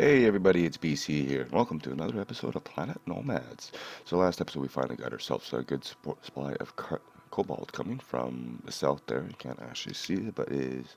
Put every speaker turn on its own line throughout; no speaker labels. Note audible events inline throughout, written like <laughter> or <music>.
Hey everybody, it's BC here. Welcome to another episode of Planet Nomads. So last episode we finally got ourselves a good supply of cobalt coming from the south there. You can't actually see it, but it is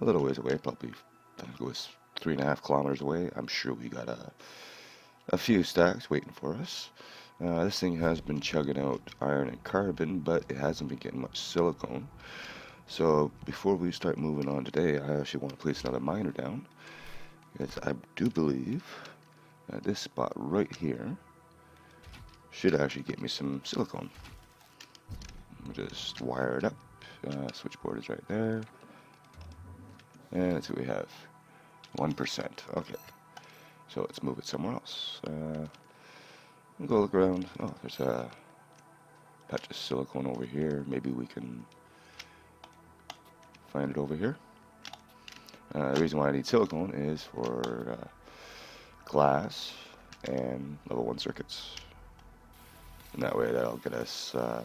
a little ways away, probably it was three and a half kilometers away. I'm sure we got a, a few stacks waiting for us. Uh, this thing has been chugging out iron and carbon, but it hasn't been getting much silicone. So before we start moving on today, I actually want to place another miner down. Because I do believe that this spot right here should actually get me some silicone. We'll just wire it up. Uh, switchboard is right there. And that's what we have. 1%. Okay. So let's move it somewhere else. Uh, go look around. Oh, there's a patch of silicone over here. Maybe we can find it over here. Uh, the reason why I need silicone is for uh, glass and level 1 circuits. And that way that'll get us um,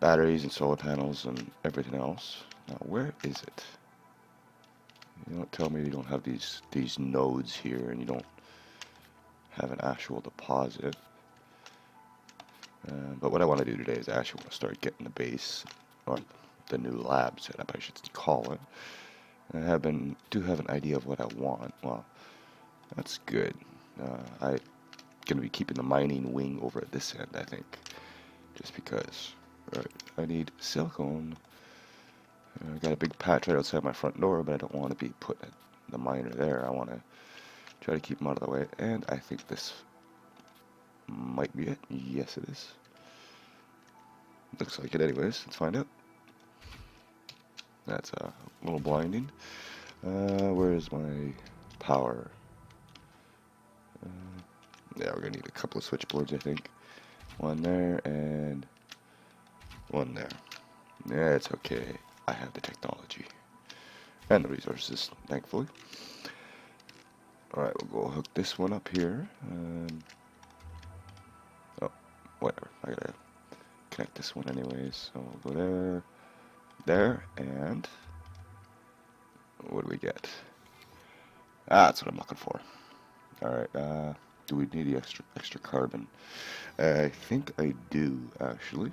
batteries and solar panels and everything else. Now where is it? You don't tell me you don't have these these nodes here and you don't have an actual deposit. Uh, but what I want to do today is I actually want to start getting the base, or the new lab setup, I should call it. I have been do have an idea of what I want. Well, that's good. Uh, I'm gonna be keeping the mining wing over at this end, I think, just because. Right, I need silicone. Uh, I got a big patch right outside my front door, but I don't want to be putting the miner there. I want to try to keep them out of the way, and I think this might be it. Yes, it is. Looks like it anyways. Let's find out. That's a little blinding. Uh, where is my power? Uh, yeah, we're gonna need a couple of switchboards, I think. One there and one there. Yeah, it's okay. I have the technology and the resources, thankfully. Alright, we'll go hook this one up here. Oh, whatever. I gotta connect this one anyways. So we'll go there there, and what do we get? Ah, that's what I'm looking for. Alright, uh, do we need the extra extra carbon? I think I do, actually.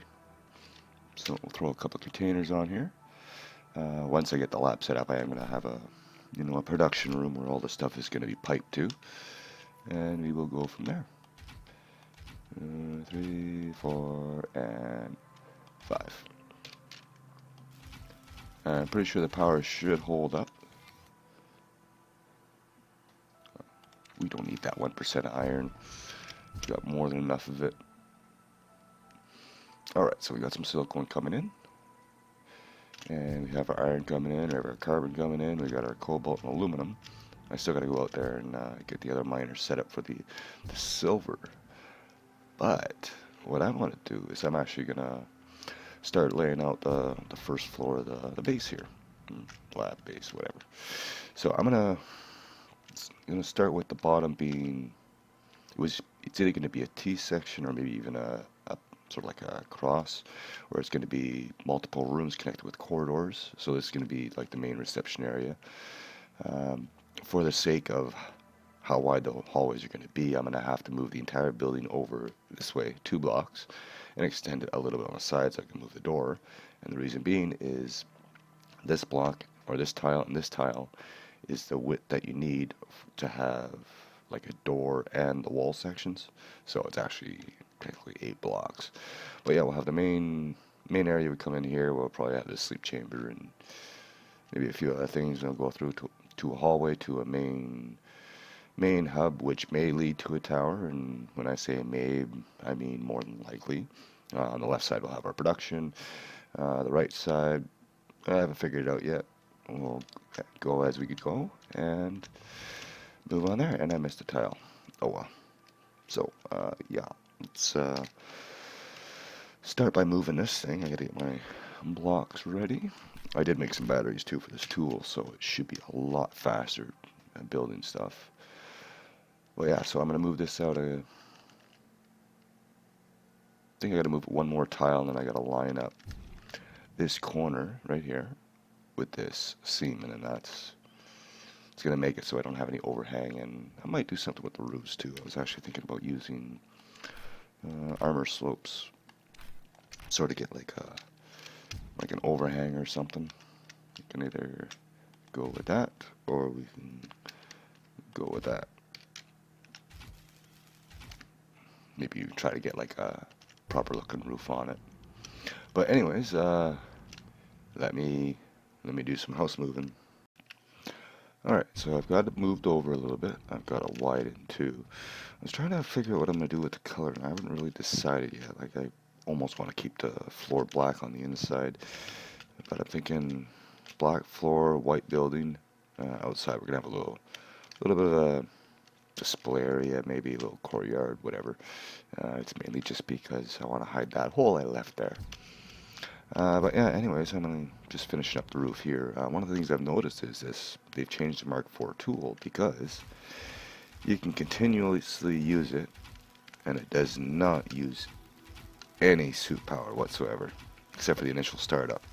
So we'll throw a couple containers on here. Uh, once I get the lab set up, I am going to have a, you know, a production room where all the stuff is going to be piped to. And we will go from there. Uh, three, four, and five. I'm pretty sure the power should hold up. We don't need that 1% iron. We've got more than enough of it. Alright, so we got some silicone coming in. And we have our iron coming in, we have our carbon coming in, we got our cobalt and aluminum. I still gotta go out there and uh, get the other miners set up for the, the silver. But, what I want to do is I'm actually gonna start laying out the, the first floor of the, the base here. Hmm, lab base, whatever. So I'm gonna gonna start with the bottom being it was it's either gonna be a T section or maybe even a, a sort of like a cross where it's gonna be multiple rooms connected with corridors. So it's gonna be like the main reception area. Um, for the sake of how wide the hallways are going to be, I'm going to have to move the entire building over this way, two blocks, and extend it a little bit on the side so I can move the door. And the reason being is this block or this tile and this tile is the width that you need to have like a door and the wall sections. So it's actually technically eight blocks. But yeah, we'll have the main main area we come in here. We'll probably have the sleep chamber and maybe a few other things. And We'll go through to, to a hallway to a main main hub, which may lead to a tower. And when I say may, I mean more than likely. Uh, on the left side, we'll have our production. Uh, the right side, I haven't figured it out yet. We'll go as we could go and move on there. And I missed a tile. Oh well. So, uh, yeah, let's uh, start by moving this thing. I gotta get my blocks ready. I did make some batteries too for this tool, so it should be a lot faster building stuff. Well, yeah, so I'm going to move this out. I think I got to move one more tile, and then I got to line up this corner right here with this seam, and then that's it's going to make it so I don't have any overhang, and I might do something with the roofs too. I was actually thinking about using uh, armor slopes, sort of get like a like an overhang or something. You can either go with that, or we can go with that. Maybe you try to get like a proper looking roof on it. But anyways, uh, let me let me do some house moving. Alright, so I've got it moved over a little bit. I've got it widened too. I was trying to figure out what I'm going to do with the color, and I haven't really decided yet. Like, I almost want to keep the floor black on the inside, but I'm thinking black floor, white building. Uh, outside, we're going to have a little, a little bit of a display area, maybe a little courtyard, whatever. Uh, it's mainly just because I want to hide that hole I left there. Uh, but yeah, anyways, I'm gonna just finishing up the roof here. Uh, one of the things I've noticed is this, they've changed the Mark IV tool because you can continuously use it and it does not use any suit power whatsoever, except for the initial startup.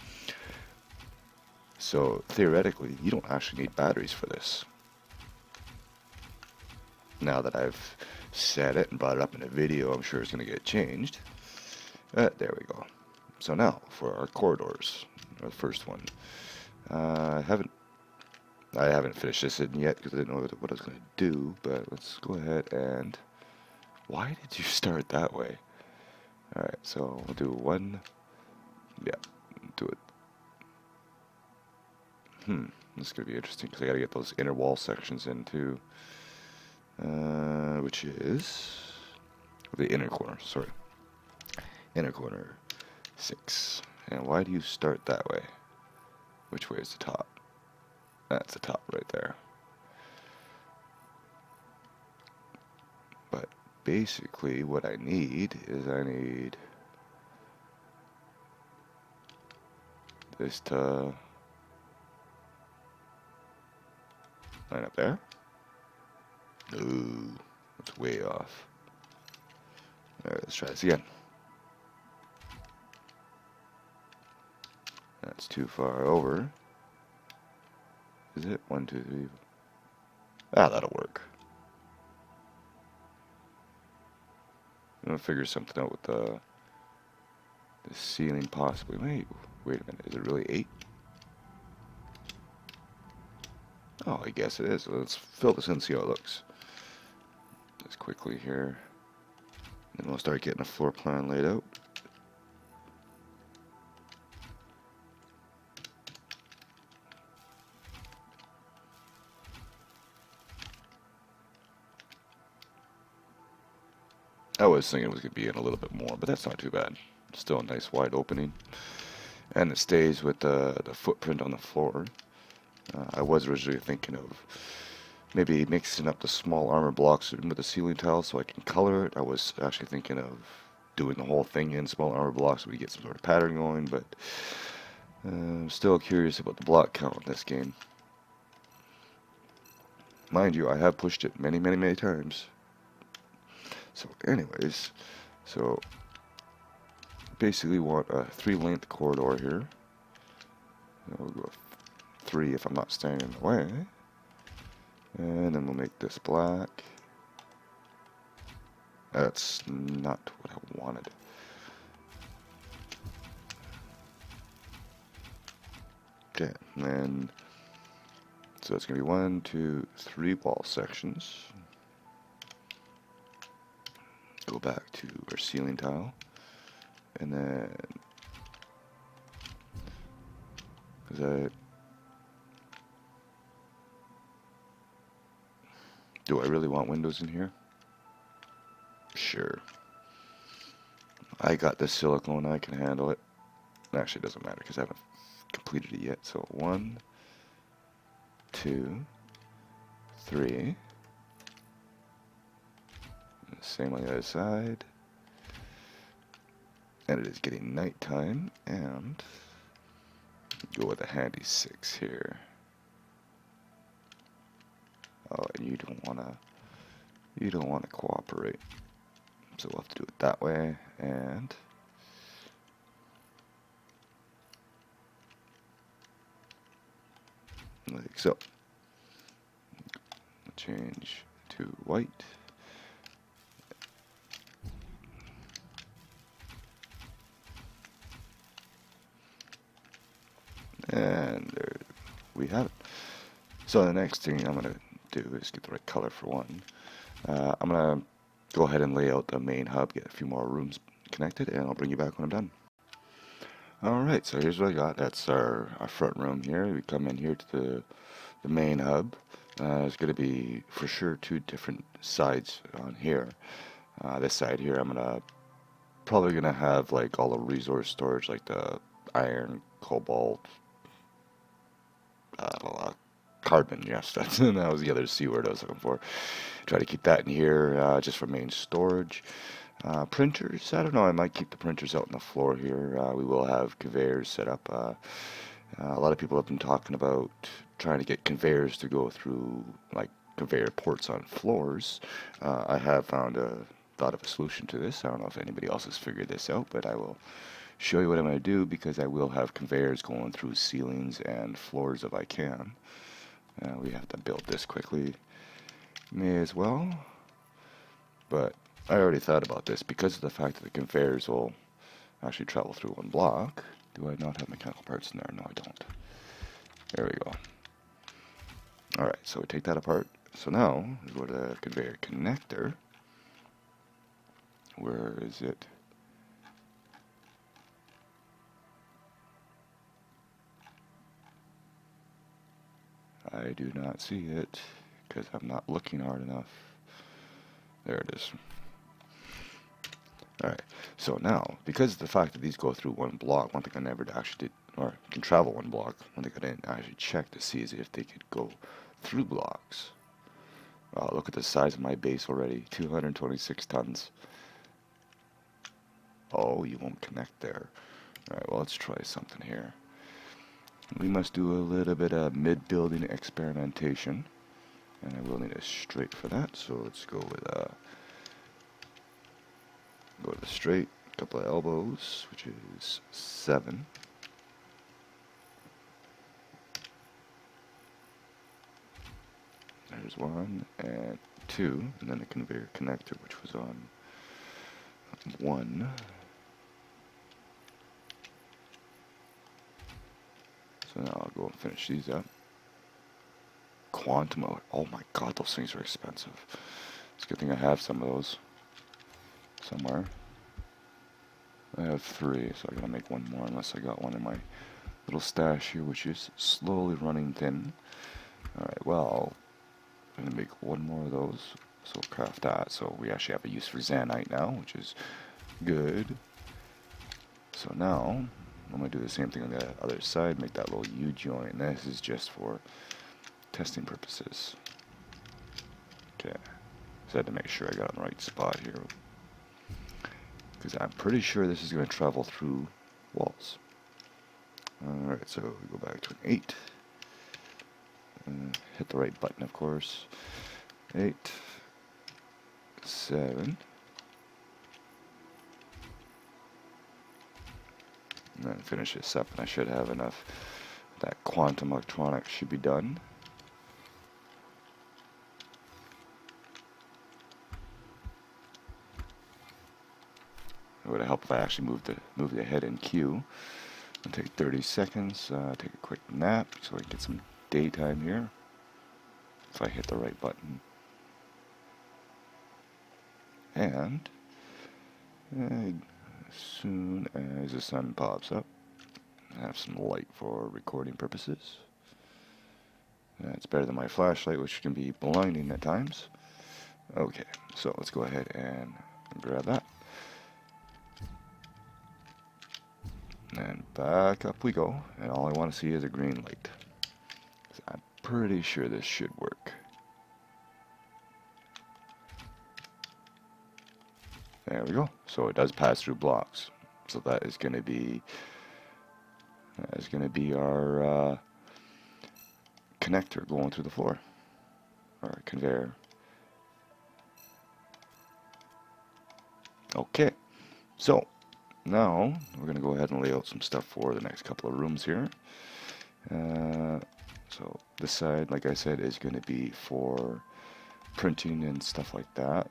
So theoretically, you don't actually need batteries for this. Now that I've said it and brought it up in a video, I'm sure it's going to get changed. Uh, there we go. So now for our corridors, the first one. Uh, I haven't I haven't finished this in yet because I didn't know what I was going to do, but let's go ahead and... Why did you <laughs> start that way? Alright, so we'll do one... Yeah, do it. Hmm, this is going to be interesting because I got to get those inner wall sections in too. Uh, which is... The inner corner, sorry. Inner corner. Six. And why do you start that way? Which way is the top? That's the top right there. But basically what I need is I need this to line up there. Ooh, that's way off. Alright, let's try this again. That's too far over. Is it? One, two, three. Ah, that'll work. I'm gonna figure something out with the the ceiling possibly. Wait, wait a minute. Is it really eight? Oh, I guess it is. Let's fill this in and see how it looks. Just quickly here. Then we'll start getting a floor plan laid out. I was thinking it was going to be in a little bit more, but that's not too bad. Still a nice wide opening. And it stays with the, the footprint on the floor. Uh, I was originally thinking of maybe mixing up the small armor blocks with the ceiling tile so I can color it. I was actually thinking of doing the whole thing in small armor blocks so we get some sort of pattern going, but uh, I'm still curious about the block count in this game. Mind you, I have pushed it many, many, many times. So anyways, so basically want a three length corridor here. We'll go three if I'm not standing in the way. And then we'll make this black. That's not what I wanted. Okay, and then so it's gonna be one, two, three wall sections go back to our ceiling tile and then because I do I really want windows in here? Sure. I got this silicone I can handle it. Actually it doesn't matter because I haven't completed it yet. So one two three. Same on the other side. And it is getting nighttime, and go with a handy six here. Oh, and you don't wanna, you don't wanna cooperate. So we'll have to do it that way, and like so. change to white. And there we have it. So the next thing I'm going to do is get the right color for one. Uh, I'm going to go ahead and lay out the main hub, get a few more rooms connected, and I'll bring you back when I'm done. Alright, so here's what I got. That's our, our front room here. We come in here to the, the main hub. Uh, there's going to be, for sure, two different sides on here. Uh, this side here, I'm going to probably going to have like all the resource storage, like the iron, cobalt, uh, carbon, yes, <laughs> that's, that was the other C word I was looking for. Try to keep that in here uh, just for main storage. Uh, printers, I don't know, I might keep the printers out on the floor here. Uh, we will have conveyors set up. Uh, uh, a lot of people have been talking about trying to get conveyors to go through like conveyor ports on floors. Uh, I have found a thought of a solution to this. I don't know if anybody else has figured this out, but I will show you what I'm going to do because I will have conveyors going through ceilings and floors if I can. Uh, we have to build this quickly. May as well. But I already thought about this because of the fact that the conveyors will actually travel through one block. Do I not have mechanical parts in there? No, I don't. There we go. Alright, so we take that apart. So now, we go to the conveyor connector. Where is it? I do not see it because I'm not looking hard enough. There it is. Alright, so now, because of the fact that these go through one block, one thing I never actually did, or can travel one block, one thing I didn't actually check to see is if they could go through blocks. Wow, look at the size of my base already, 226 tons. Oh, you won't connect there. Alright, well let's try something here. We must do a little bit of mid-building experimentation. And I will need a straight for that, so let's go with uh, go to the straight, couple of elbows, which is seven. There's one and two, and then the conveyor connector, which was on one. Now I'll go and finish these up. Quantum, oh my god, those things are expensive. It's a good thing I have some of those somewhere. I have three, so I gotta make one more unless I got one in my little stash here, which is slowly running thin. Alright, well, I'm gonna make one more of those, so we'll craft that. So we actually have a use for Zanite now, which is good. So now, I'm going to do the same thing on the other side, make that little U-joint. This is just for testing purposes. Okay. So I had to make sure I got on the right spot here. Because I'm pretty sure this is going to travel through walls. Alright, so we go back to an 8. Uh, hit the right button, of course. 8. 7. And then finish this up and I should have enough that quantum electronics. Should be done. It would help if I actually moved the move the head in queue and take 30 seconds. Uh, take a quick nap so I can get some daytime here. If I hit the right button. And uh, soon as the sun pops up. I have some light for recording purposes. That's better than my flashlight, which can be blinding at times. Okay, so let's go ahead and grab that. And back up we go, and all I want to see is a green light. I'm pretty sure this should work. There we go. So it does pass through blocks. So that is going to be that is going to be our uh, connector going through the floor, or conveyor. Okay, so now we're going to go ahead and lay out some stuff for the next couple of rooms here. Uh, so this side, like I said, is going to be for printing and stuff like that.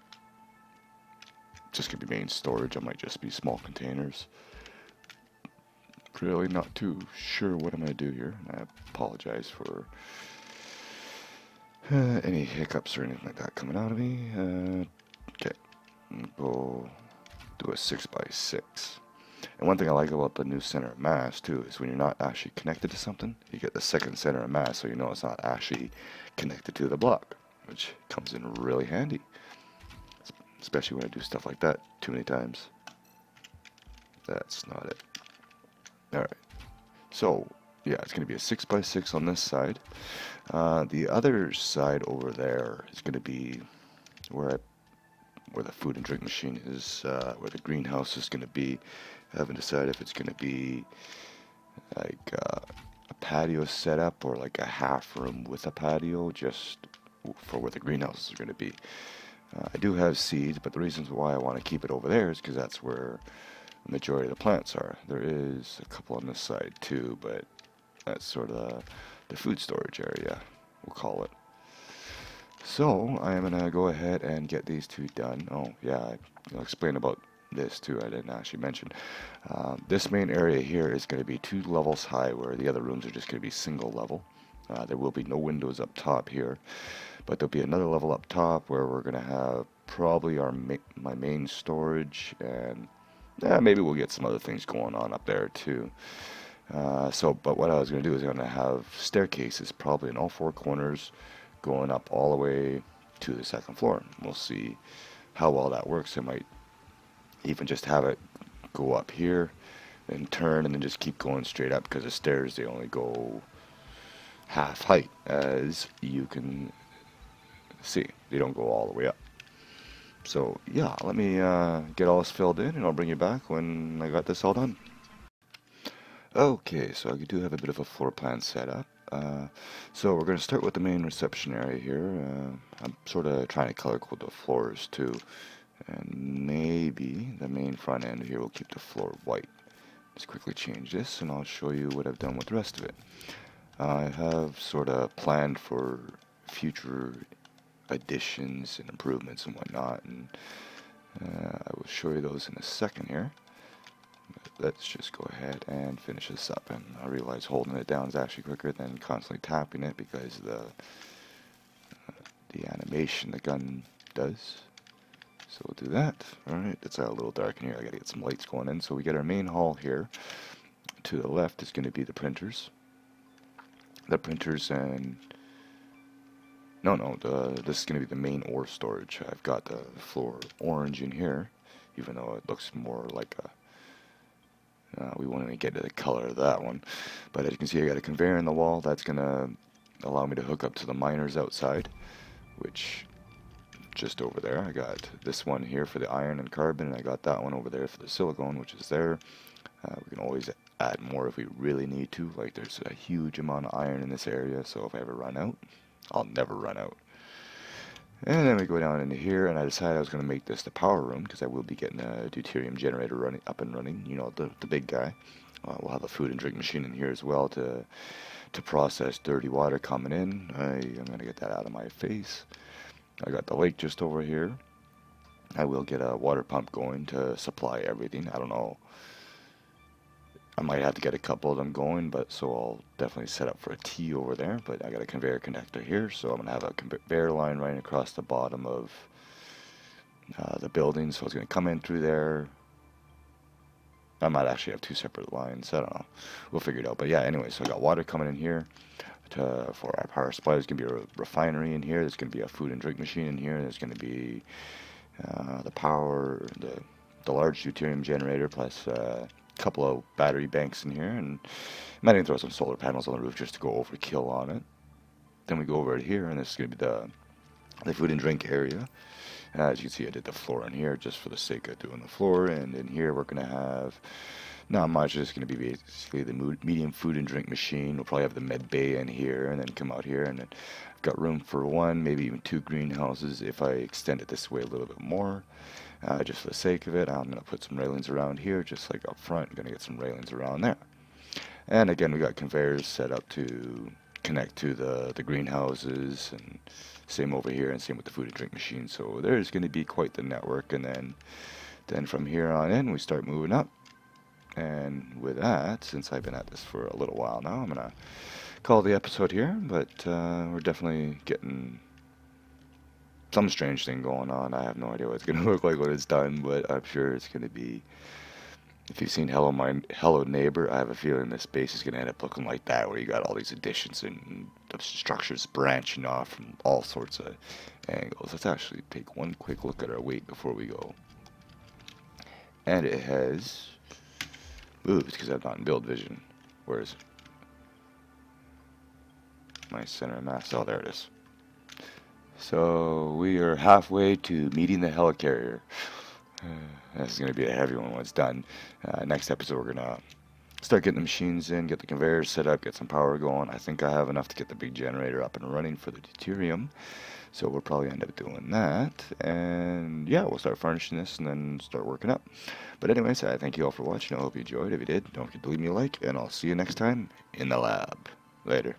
Just gonna be main storage. I might just be small containers. Really not too sure what I'm gonna do here. I apologize for uh, any hiccups or anything like that coming out of me. Uh, okay, go do a six by six. And one thing I like about the new center of mass too is when you're not actually connected to something, you get the second center of mass, so you know it's not actually connected to the block, which comes in really handy. Especially when I do stuff like that too many times. That's not it. Alright. So, yeah, it's going to be a 6 by 6 on this side. Uh, the other side over there is going to be where I where the food and drink machine is, uh, where the greenhouse is going to be. I haven't decided if it's going to be like uh, a patio setup or like a half room with a patio just for where the greenhouses are going to be. Uh, I do have seeds, but the reasons why I want to keep it over there is because that's where the majority of the plants are. There is a couple on this side too, but that's sort of the food storage area, we'll call it. So I am gonna go ahead and get these two done. Oh yeah, I'll explain about this too. I didn't actually mention. Um, this main area here is going to be two levels high, where the other rooms are just going to be single level. Uh, there will be no windows up top here, but there'll be another level up top where we're going to have probably our ma my main storage and yeah, maybe we'll get some other things going on up there too. Uh, so, but what I was going to do is going to have staircases probably in all four corners going up all the way to the second floor. We'll see how well that works. I might even just have it go up here and turn and then just keep going straight up because the stairs they only go half height as you can see they don't go all the way up so yeah let me uh, get all this filled in and I'll bring you back when I got this all done okay so I do have a bit of a floor plan set up uh, so we're going to start with the main reception area here. Uh, I'm sort of trying to color code the floors too. And maybe the main front end here will keep the floor white. Let's quickly change this and I'll show you what I've done with the rest of it. I have sort of planned for future additions and improvements and whatnot and uh, I will show you those in a second here let's just go ahead and finish this up. And I realize holding it down is actually quicker than constantly tapping it because the uh, the animation the gun does. So we'll do that. Alright, it's a little dark in here. I gotta get some lights going in. So we get our main hall here. To the left is going to be the printers. The printers and... No, no, the, this is going to be the main ore storage. I've got the floor orange in here, even though it looks more like a uh, we won't even get to the color of that one. But as you can see, I got a conveyor in the wall that's going to allow me to hook up to the miners outside, which just over there. I got this one here for the iron and carbon, and I got that one over there for the silicone, which is there. Uh, we can always add more if we really need to. Like there's a huge amount of iron in this area, so if I ever run out, I'll never run out. And then we go down into here, and I decided I was going to make this the power room, because I will be getting a deuterium generator running up and running, you know, the, the big guy. Uh, we'll have a food and drink machine in here as well to to process dirty water coming in. I, I'm going to get that out of my face. I got the lake just over here. I will get a water pump going to supply everything. I don't know I might have to get a couple of them going, but so I'll definitely set up for a T over there. But I got a conveyor connector here, so I'm gonna have a conveyor line running across the bottom of uh, the building. So it's gonna come in through there. I might actually have two separate lines. I don't know. We'll figure it out. But yeah, anyway, so I got water coming in here to, for our power supply. There's gonna be a refinery in here. There's gonna be a food and drink machine in here. There's gonna be uh, the power, the the large deuterium generator plus. Uh, couple of battery banks in here, and might even throw some solar panels on the roof just to go overkill on it. Then we go over here, and this is going to be the, the food and drink area. As you can see, I did the floor in here just for the sake of doing the floor, and in here we're going to have not much. It's going to be basically the medium food and drink machine. We'll probably have the med bay in here, and then come out here, and then I've got room for one, maybe even two greenhouses if I extend it this way a little bit more uh, just for the sake of it. I'm going to put some railings around here, just like up front. I'm going to get some railings around there. And again, we got conveyors set up to connect to the the greenhouses and same over here and same with the food and drink machine. So there's going to be quite the network, and then then from here on in we start moving up. And with that, since I've been at this for a little while now, I'm gonna call the episode here. But uh, we're definitely getting some strange thing going on. I have no idea what it's gonna <laughs> look like when it's done, but I'm sure it's gonna be if you've seen Hello My Hello Neighbor, I have a feeling this base is going to end up looking like that, where you got all these additions and the structures branching off from all sorts of angles. Let's actually take one quick look at our weight before we go. And it has moved because I'm not in build vision. Where's my center mass? Oh, there it is. So we are halfway to meeting the helicarrier. <sighs> this is going to be a heavy one when it's done. Uh, next episode, we're going to start getting the machines in, get the conveyor set up, get some power going. I think I have enough to get the big generator up and running for the deuterium. So we'll probably end up doing that. And yeah, we'll start furnishing this and then start working up. But anyways, I thank you all for watching. I hope you enjoyed. If you did, don't forget to leave me a like, and I'll see you next time in the lab. Later.